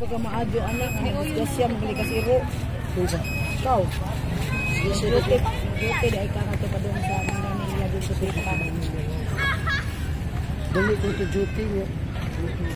pag maado ano kasi siya magli kasi ro kuya Ikaw. dito dito dito ay kana pa doon sa mga nila doon sa Dali ko dito duty niya.